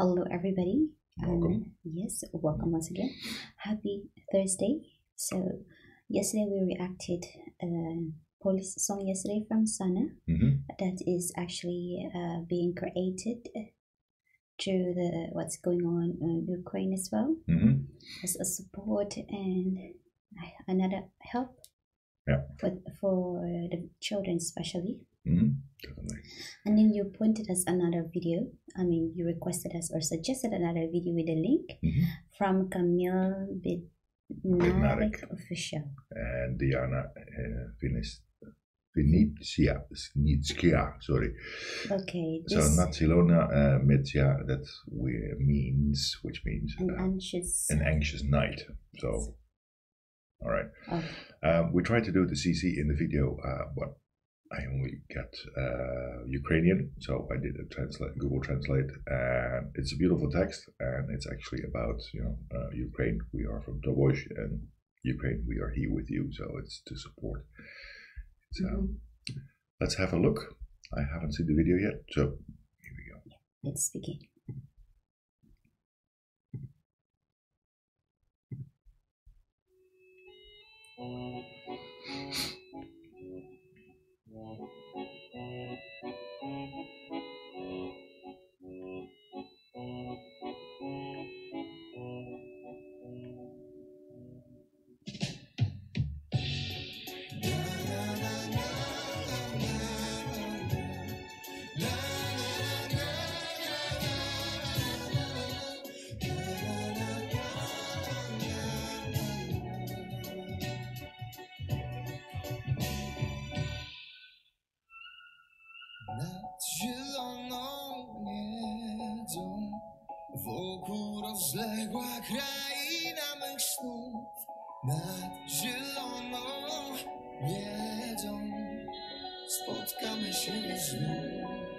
Hello, everybody. Um, yes, welcome once again. Happy Thursday. So, yesterday we reacted a police song yesterday from Sana hmm that is actually uh, being created through the what's going on in Ukraine as well hmm as a support and another help Yeah. for, for the children especially. hmm Definitely. And then you pointed us another video. I mean, you requested us or suggested another video with a link hmm from Kamil Bednarek official. And Diana uh, Vinicia, Nitskia, sorry. Okay, So Natsilona uh, Mitya, that we, means, which means an uh, anxious. an anxious night. So, all right. oh, Um, we tried to do the CC in the video, uh, but I only got uh, Ukrainian, so I did a translate, Google Translate, and it's a beautiful text, and it's actually about you know uh, Ukraine. We are from Tobosh, and Ukraine, we are here with you, so it's to support. So mhm. let's have a look. I haven't seen the video yet, so here we go. Let's begin. Nad zieloną miedzą Wokół rozległa kraina mych snów. Nad zieloną miedzą Spotkamy się znów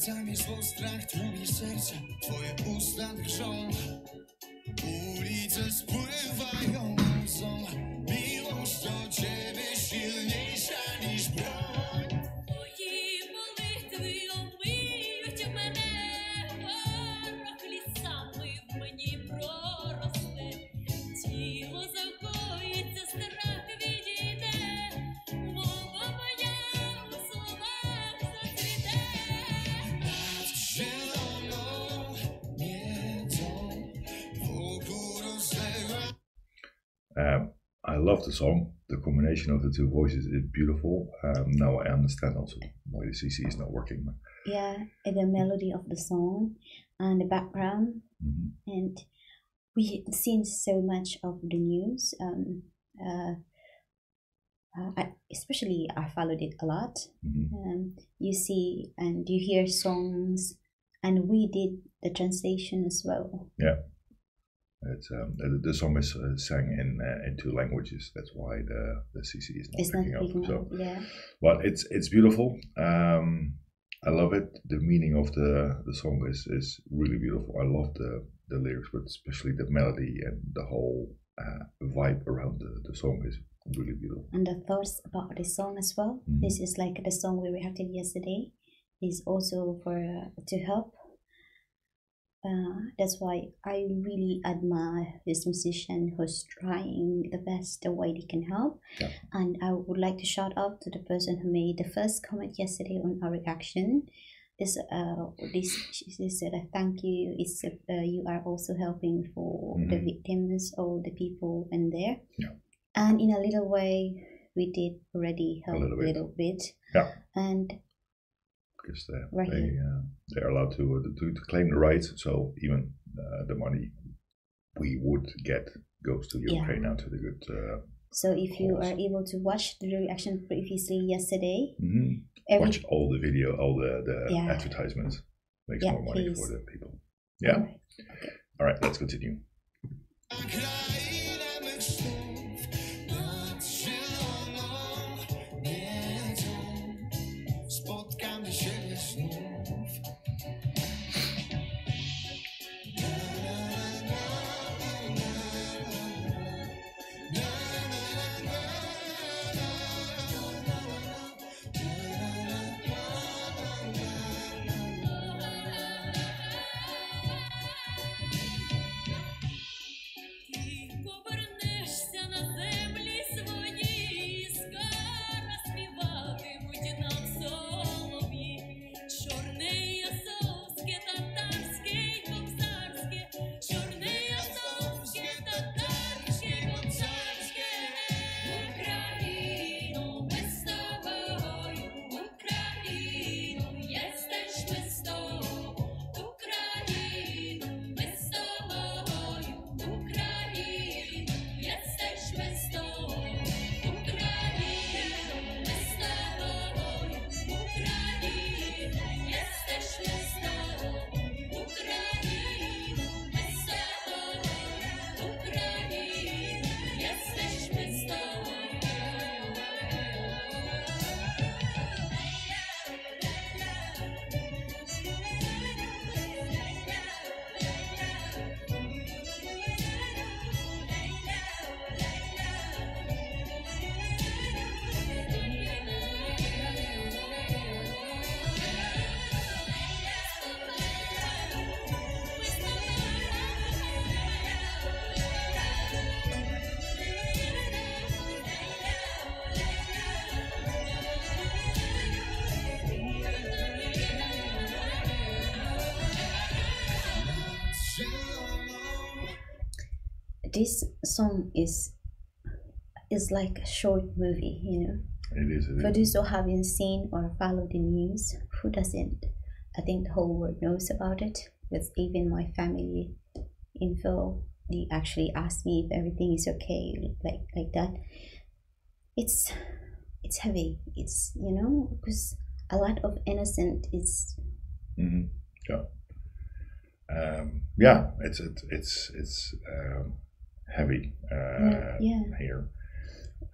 Za plecami zło strach tłumi serca, twoje usta drżą. Ulice spływają Um, I love the song. The combination of the two voices is beautiful. Um, now I understand also why the CC is not working. Yeah, and the melody of the song and the background Mhm. and we have seen so much of the news um uh, uh I, especially i followed it a lot Mhm. um you see and you hear songs and we did the translation as well It's um, the, the song is uh, sang in uh, in two languages. That's why the the CC is not it's not picking up. picking So, up yeah but it's it's beautiful. Um, I love it. The meaning of the the song is is really beautiful. I love the the lyrics, but especially the melody and the whole uh, vibe around the, the song is really beautiful. and the thoughts about the song as well Mhm. this is like the song we reacted yesterday is also for uh, to help uh, that's why I really admire this musician who's trying the best the way they can help. Yeah. And I would like to shout out to the person who made the first comment yesterday on our reaction. This uh this she said uh, thank you. It's uh, you are also helping for the Mhm. victims or the people in there. Yeah. And in a little way, we did already help a little little bit. bit. Yeah. And because they, right. they, uh, they are allowed to, uh, to to claim the rights. So even uh, the money we would get goes to Yeah. Ukraine now to the good. Uh, so if you course. are able to watch the reaction previously yesterday, mhm. every Watch all the video, all the the Yeah. advertisements. Makes Yeah, more money please. for the people. Yeah. Alright. All right. Let's continue. This song is is like a short movie, you know. It is. It For those who haven't seen or followed the news, who doesn't? I think the whole world knows about it. With even my family info, they actually asked me if everything is okay, like like that. It's it's heavy. It's you know because a lot of innocent is hmm Yeah. Um, yeah, it's it's it's it's um, heavy uh, yeah. here,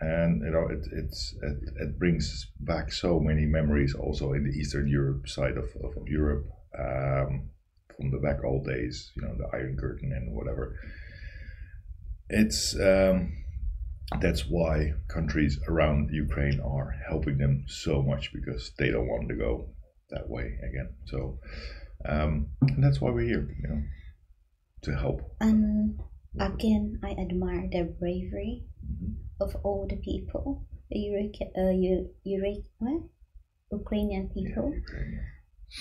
and you know it it's it, it brings back so many memories also in the Eastern Europe side of, of, of Europe um, from the back old days. You know the Iron Curtain and whatever. It's um, that's why countries around Ukraine are helping them so much because they don't want to go that way again. So, um, and that's why we're here, you know, to help. and again I admire the bravery Mhm. of all the people, the Eureka, uh, Eu- Eureka, what? Ukrainian people.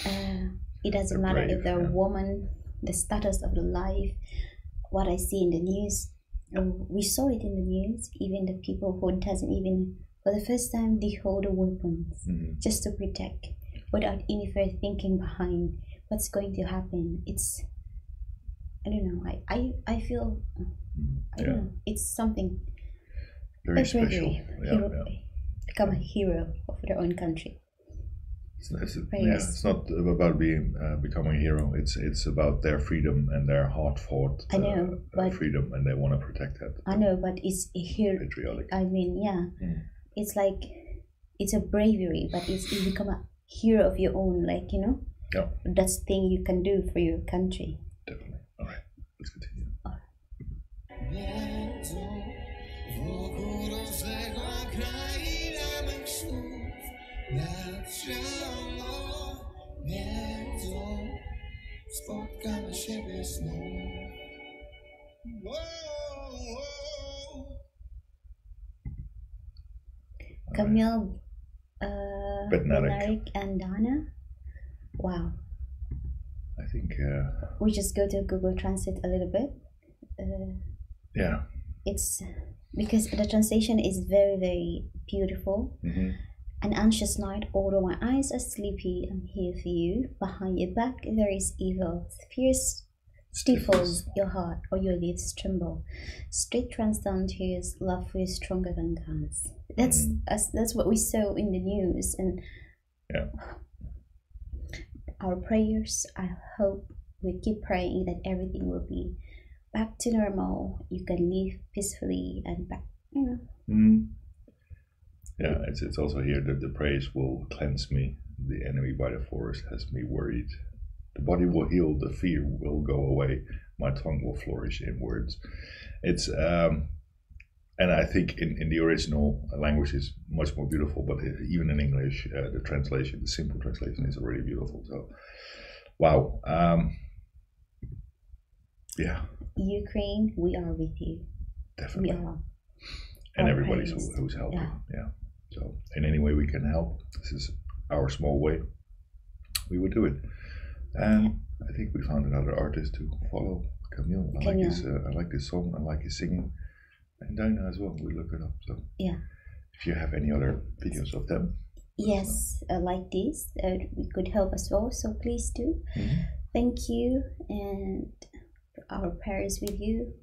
Uh, it doesn't matter if they're yeah. a woman, the status of the life, what I see in the news. we saw it in the news. Even the people who doesn't even for the first time they hold the weapons Mhm. just to protect, without any further thinking behind what's going to happen. It's I don't know. I I, I feel. I Yeah, don't know. It's something very a special. Yeah, hero, yeah. become a hero of their own country. It's, it's, yeah, it's not about being uh, becoming a hero. It's it's about their freedom and their hard fought I know, uh, uh, but- freedom, and they want to protect that. I know, but it's a hero. Patriotic. I mean, yeah, Mm. it's like it's a bravery, but it's you become a hero of your own. Like you know, Yeah. that's thing you can do for your country. Definitely. Let's continue. Między wokół rozległa kraina mych snów Nad ścianą między spotkamy siebie znów Wow. Kamil, uh, and Dana. Wow, think, uh, we just go to Google Translate a little bit. Uh, yeah. it's because the translation is very very beautiful. hmm An anxious night, although my eyes are sleepy, I'm here for you. Behind your back there is evil. Fierce stifles your heart, or your lips tremble. Straight runs down tears, love for you stronger than guns. That's Mm. that's, that's what we saw in the news, and Yeah. Our prayers. I hope we keep praying that everything will be back to normal. You can live peacefully and back. You know, Mm. Yeah, it's it's also here that the praise will cleanse me. The enemy by the forest has me worried. The body will heal, the fear will go away, my tongue will flourish in words. It's um and I think in, in the original language is much more beautiful, but even in English, uh, the translation, the simple translation is already beautiful. So, wow. Um, yeah, Ukraine, we are with you. Definitely. We are. and everybody's who, who's helping. Yeah. Yeah. So in any way we can help, this is our small way. We would do it, and I think we found another artist to follow. Kamil, I like his, uh, I like his song. I like his singing, and Dinah as well. We look it up. So Yeah. if you have any other videos of them, Yes, uh, like this, uh, we could help as well. So please do. Thank you, and our prayers with you.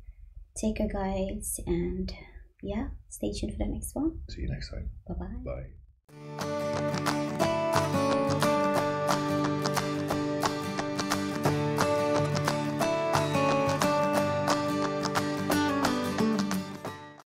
Take care, guys, and yeah, stay tuned for the next one. see you next time. Bye bye. Bye.